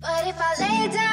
But if I lay down